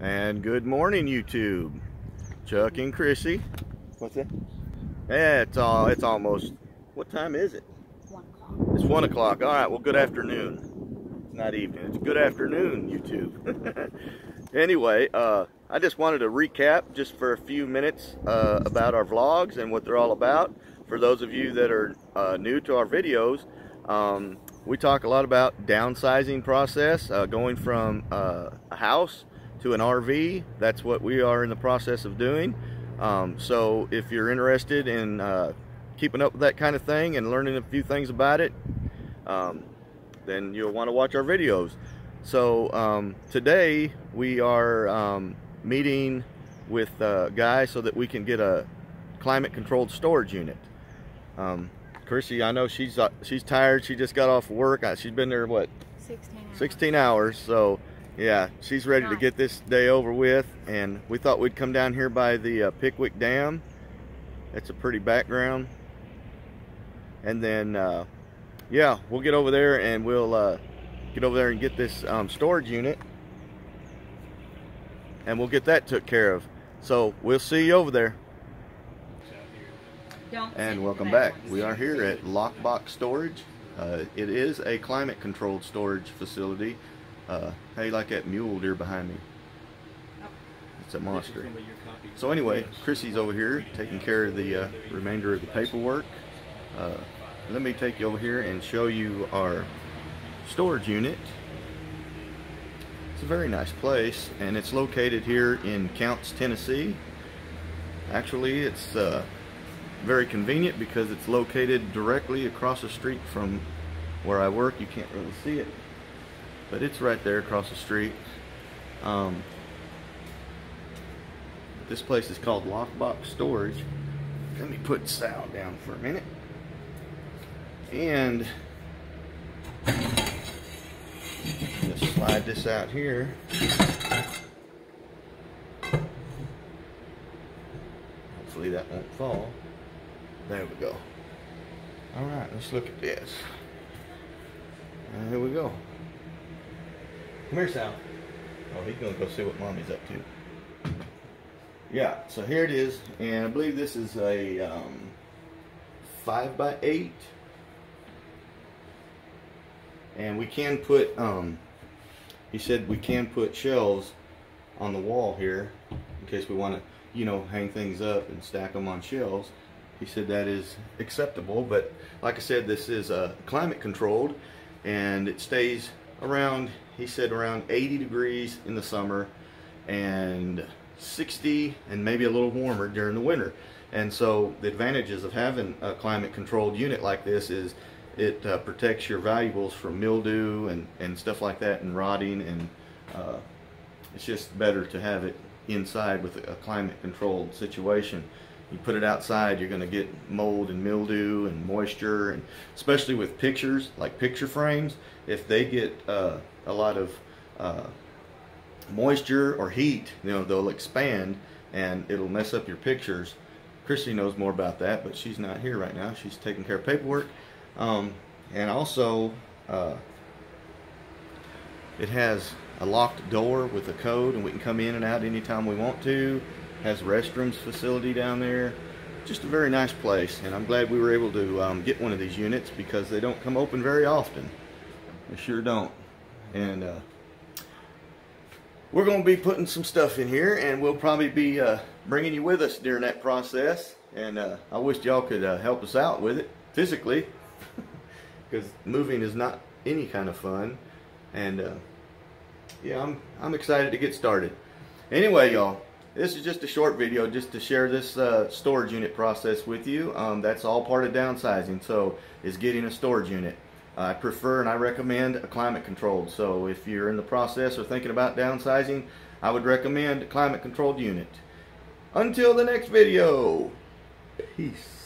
And good morning, YouTube. Chuck and Krissie. What's that? Yeah, it's all. It's almost. What time is it? One o'clock. It's one o'clock. All right. Well, good afternoon. It's not evening. It's good afternoon, YouTube. anyway, uh, I just wanted to recap just for a few minutes uh, about our vlogs and what they're all about. For those of you that are uh, new to our videos, um, we talk a lot about downsizing process, uh, going from uh, a house to an RV. That's what we are in the process of doing. Um, so if you're interested in uh, keeping up with that kind of thing and learning a few things about it, um, then you'll want to watch our videos. So um, today we are um, meeting with a guy so that we can get a climate controlled storage unit. Um, Krissie, I know she's uh, she's tired. She just got off work. Uh, she's been there what 16 hours. 16 hours. So yeah, she's ready to get this day over with. And we thought we'd come down here by the uh, Pickwick Dam. That's a pretty background. And then uh, yeah, we'll get over there and we'll uh, get over there and get this um, storage unit. And we'll get that took care of. So we'll see you over there. And welcome back. We are here at Lockbox Storage. Uh, it is a climate controlled storage facility. Uh, how you like that mule deer behind me? It's a monster. So anyway, Krissie's over here taking care of the uh, remainder of the paperwork. Uh, let me take you over here and show you our storage unit. It's a very nice place and it's located here in Counce, Tennessee. Actually, it's uh, very convenient because it's located directly across the street from where I work. You can't really see it, but it's right there across the street. Um, this place is called Lockbox Storage. Let me put sound down for a minute. And just slide this out here. Hopefully that won't fall. There we go. All right, let's look at this. Uh, here we go. Come here, Sal. Oh, he's gonna go see what mommy's up to. Yeah, so here it is, and I believe this is a um, five by eight, and we can put. Um, he said we can put shelves on the wall here in case we want to, you know, hang things up and stack them on shelves. He said that is acceptable, but like I said, this is uh, climate controlled, and it stays around. He said around 80 degrees in the summer, and 60 and maybe a little warmer during the winter. And so the advantages of having a climate controlled unit like this is it uh, protects your valuables from mildew and, and stuff like that and rotting and uh, it's just better to have it inside with a climate controlled situation. You put it outside, you're going to get mold and mildew and moisture, and especially with pictures, like picture frames, if they get uh, a lot of uh, moisture or heat, you know, they'll expand and it'll mess up your pictures. Christy knows more about that, but she's not here right now. She's taking care of paperwork. Um, and also, uh, it has a locked door with a code and we can come in and out anytime we want to. Has restrooms facility down there. Just a very nice place and I'm glad we were able to um, get one of these units because they don't come open very often. They sure don't. And uh, we're going to be putting some stuff in here and we'll probably be uh, bringing you with us during that process. And uh, I wish y'all could uh, help us out with it physically because moving is not any kind of fun. And uh, yeah, I'm, I'm excited to get started. Anyway, y'all, this is just a short video just to share this uh, storage unit process with you. Um, that's all part of downsizing, so is getting a storage unit. I prefer and I recommend a climate controlled. So if you're in the process or thinking about downsizing, I would recommend a climate controlled unit. Until the next video, peace.